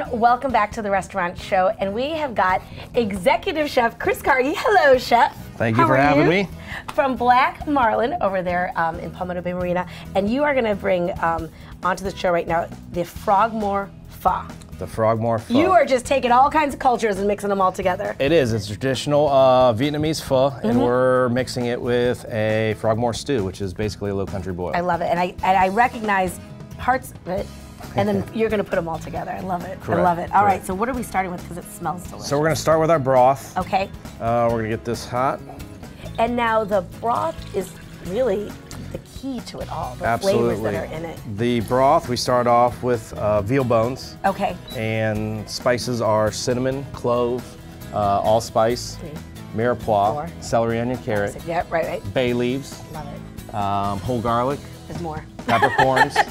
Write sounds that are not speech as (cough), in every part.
everyone. Welcome back to the restaurant show. And we have got executive chef Chris Carge. Hello, chef. Thank you How for having you? me. From Black Marlin over there um, in Palmetto Bay Marina. And you are going to bring um, onto the show right now the Frogmore Pho. The Frogmore pho. You are just taking all kinds of cultures and mixing them all together. It is. It's traditional uh, Vietnamese pho, Mm-hmm. and we're mixing it with a Frogmore stew, which is basically a low country boil. I love it. And I, and I recognize parts of it. And then you're going to put them all together. I love it. I love it. All right. correct. So what are we starting with? Because it smells delicious. so we're gonna start with our broth. okay. Uh, we're gonna get this hot. And now the broth is really the key to it all. The Absolutely. flavors that are in it. The broth, we start off with uh, veal bones, Okay. and spices are cinnamon, clove, uh, allspice, Three. mirepoix, Four. celery, onion, carrot, yeah. Right. Right. bay leaves, Love it. um, whole garlic, There's more. peppercorns. (laughs)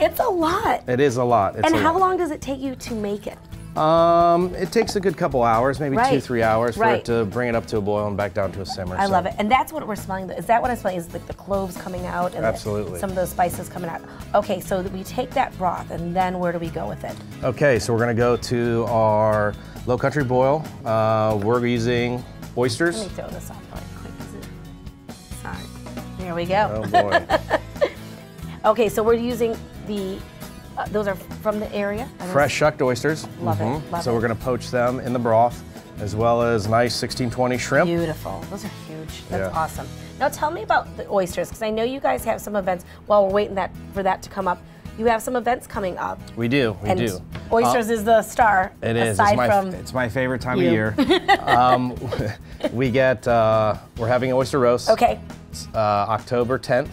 It's a lot. it is a lot. It's and a how lot. long does it take you to make it? Um, it takes a good couple hours, maybe two, three hours for Right. it to bring it up to a boil and back down to a simmer. I so- love it. And that's what we're smelling. Is that what I'm smelling? Is like the cloves coming out and Absolutely. some of those spices coming out. Okay, so we take that broth and then where do we go with it? Okay, so we're gonna go to our low country boil. Uh, we're using oysters. Let me throw this off really quick. It- Sorry. There we go. Oh boy. (laughs) Okay, so we're using the, uh, those are from the area? Fresh shucked oysters. Love it, Mhm. love so it. we're gonna poach them in the broth, as well as nice 1620 shrimp. Beautiful. Those are huge. That's Yeah. awesome. Now tell me about the oysters, because I know you guys have some events. While we're waiting that for that to come up, you have some events coming up. We do, we and do. oysters is the star. It is. Aside It's my, from it's my favorite time you. of year. (laughs) um, (laughs) we get, uh, we're having oyster roast. okay. Uh, October 10th.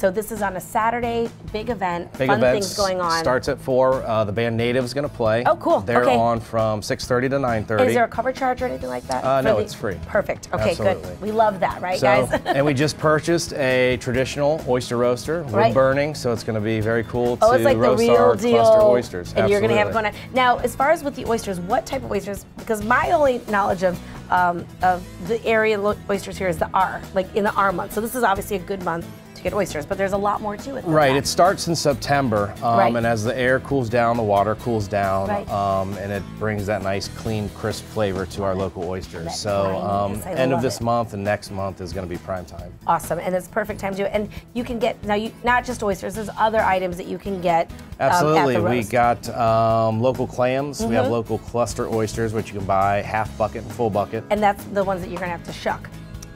So this is on a Saturday, big event, Big fun events. things going on. Starts at four. Uh, the band Native's gonna play. Oh, cool. They're Okay. on from 6:30 to 9:30. Is there a cover charge or anything like that? Uh, no, the- it's free. Perfect. Okay, Absolutely. good. We love that, right, So, guys? (laughs) and we just purchased a traditional oyster roaster, wood Right. burning, so it's going to be very cool Oh, to it's like the roast real our deal. cluster oysters. And you're gonna have it going on. Now, as far as with the oysters, what type of oysters? Because my only knowledge of um, of the area oysters here is the R, like in the R month. So this is obviously a good month to get oysters, but there's a lot more to it. than Right, that. it starts in September, um, Right. and as the air cools down, the water cools down, Right. um, and it brings that nice, clean, crisp flavor to our local oysters. That So, um, end of this it. month and next month is going to be prime time. awesome, and it's perfect time to do it. And you can get now, you, not just oysters. There's other items that you can get. um, at Absolutely, we got um, local clams. We Mm-hmm. have local cluster oysters, which you can buy half bucket and full bucket. and that's the ones that you're gonna have to shuck.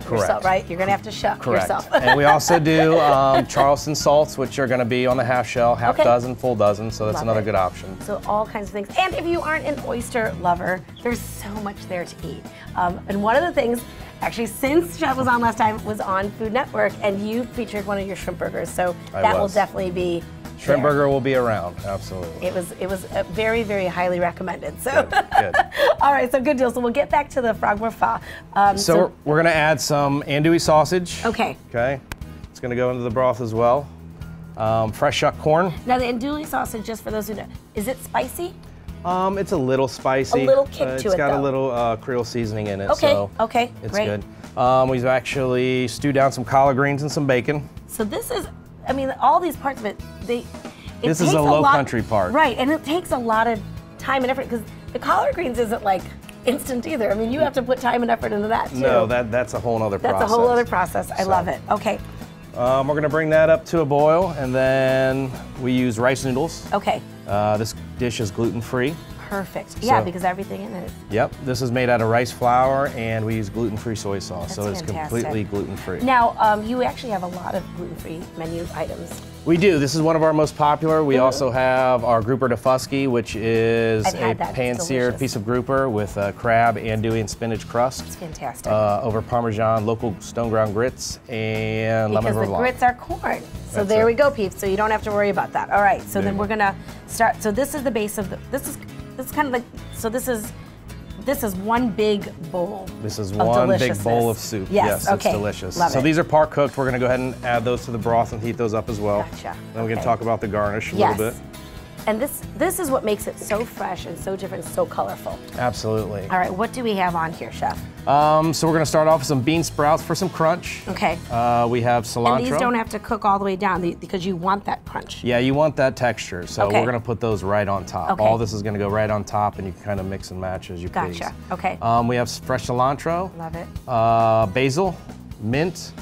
Yourself, Correct. right? You're gonna have to shuck Correct. yourself. and we also do (laughs) um, Charleston salts, which are going to be on the half shell, half Okay. dozen, full dozen. So that's Love another it. good option. So all kinds of things. And if you aren't an oyster lover, there's so much there to eat. Um, and one of the things, actually, since Chef was on last time, was on Food Network, and you featured one of your shrimp burgers. So I that will definitely be Shrimp there. burger will be around. Absolutely. It was it was uh, very very highly recommended. So Good, good. (laughs) all right, so good deal. So we'll get back to the frog pho. Um, So, we're, we're going to add some andouille sausage. okay. Okay. It's going to go into the broth as well. Um, fresh shuck corn. Now the andouille sausage, just for those who know, is it spicy? Um, it's a little spicy. A little kick uh, to It's It's got though. a little uh, Creole seasoning in it. Okay, So okay, It's great. good. Um, we've actually stewed down some collard greens and some bacon. So this is, I mean, all these parts of it, they. It This is a low lot- country part. right? And it takes a lot of time and effort because the collard greens isn't like instant either. I mean, you have to put time and effort into that too. No, that, that's a whole other that's process. a whole other process. I So- love it. Okay, Um, we're gonna bring that up to a boil, and then we use rice noodles. okay, Uh, this dish is gluten free. perfect. Yeah, So- because everything in it. Yep, this is made out of rice flour, and we use gluten free soy sauce, so it's fantastic. completely gluten free. Now, um, you actually have a lot of gluten-free menu items. We do. This is one of our most popular. We also have our grouper Daufuskie, which is. A had that. It's pan-seared piece of grouper with uh, crab, andouille, and spinach crust. It's fantastic. Uh, over Parmesan, local stone ground grits, and lemon because the grits are corn. So That's there it. we go, peeps. So you don't have to worry about that. All right. So then we're gonna start. So this is the base of the. This is this is kind of like. So this is this is one big bowl. This is one big bowl of soup. Yes. okay. it's delicious. Love so it. these are part cooked. We're going to go ahead and add those to the broth and heat those up as well. Gotcha. Then we can talk about the garnish a Yes. little bit. And this this is what makes it so fresh and so different, so colorful. Absolutely. All right, what do we have on here, chef? Um, so we're gonna start off with some bean sprouts for some crunch. Okay. Uh, we have cilantro. And these don't have to cook all the way down because you want that crunch. Yeah, you want that texture, so Okay. we're gonna put those right on top. Okay. All this is gonna go right on top, and you can kind of mix and match as you please. Gotcha. Okay. Um, we have fresh cilantro, Love it. uh, basil, mint,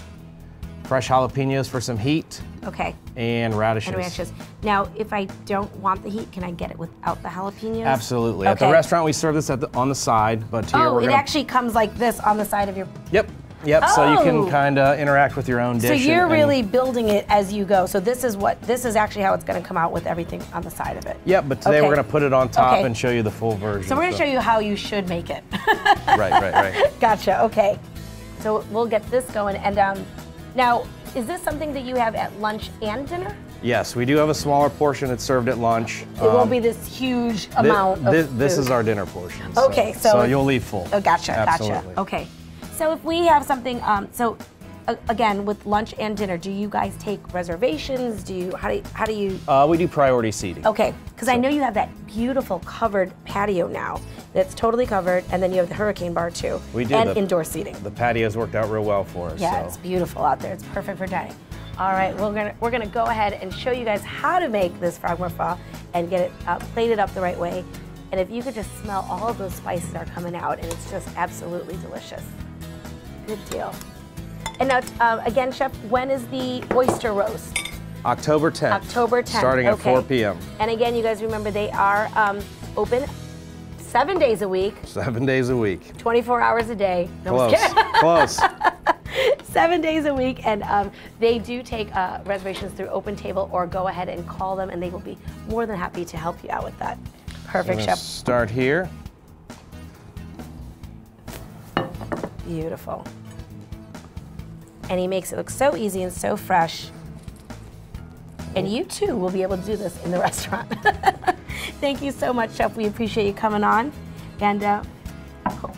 fresh jalapenos for some heat, Okay. and radishes. And radishes. Now, if I don't want the heat, can I get it without the jalapenos? Absolutely. At the restaurant, we serve this at the, on the side, but here Oh, we're it gonna. actually comes like this on the side of your. Yep. Yep. So you Oh. can kind of interact with your own dish. So you're and- really building it as you go. So this is what this is actually how it's going to come out with everything on the side of it. Yep. But today Okay. we're gonna put it on top Okay. and show you the full version. So we're going to show you how you should make it. Right. Right. Right. (laughs) gotcha. Okay. So we'll get this going. And um, now, is this something that you have at lunch and dinner? yes, we do have a smaller portion that's served at lunch. It won't be this huge Um, Thi- amount thi- this food. is our dinner portion. Okay, so it's- you'll leave full. Oh, gotcha, Absolutely. gotcha. Okay. So if we have something, um, so again with lunch and dinner, do you guys take reservations? Do you how do you, how do you? Uh, we do priority seating. Okay, because I know you have that beautiful covered patio now that's totally covered, and then you have the hurricane bar too, We do and the- indoor seating. The patio's worked out real well for us. Yeah, so. it's beautiful out there. It's perfect for dining. All right, we're gonna we're gonna go ahead and show you guys how to make this Frogmore Pho and get it uh, plated up the right way. And if you could just smell all of those spices are coming out, and it's just absolutely delicious. Good deal. And now, um, again, Chef, when is the oyster roast? October 10th. October 10th. Starting at 4 p.m. And again, you guys remember they are um, open seven days a week, Seven days a week. 24 hours a day. No, Close. (laughs) Close. seven days a week, and um, they do take uh, reservations through Open Table or go ahead and call them, and they will be more than happy to help you out with that. Perfect, Gonna chef. Start here. Beautiful. And he makes it look so easy and so fresh. And you too will be able to do this in the (laughs) restaurant. (laughs) Thank you so much, Chef. We appreciate you coming on, and uh,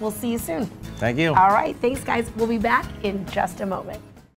we'll see you soon. Thank you. All right, thanks, guys. We'll be back in just a moment.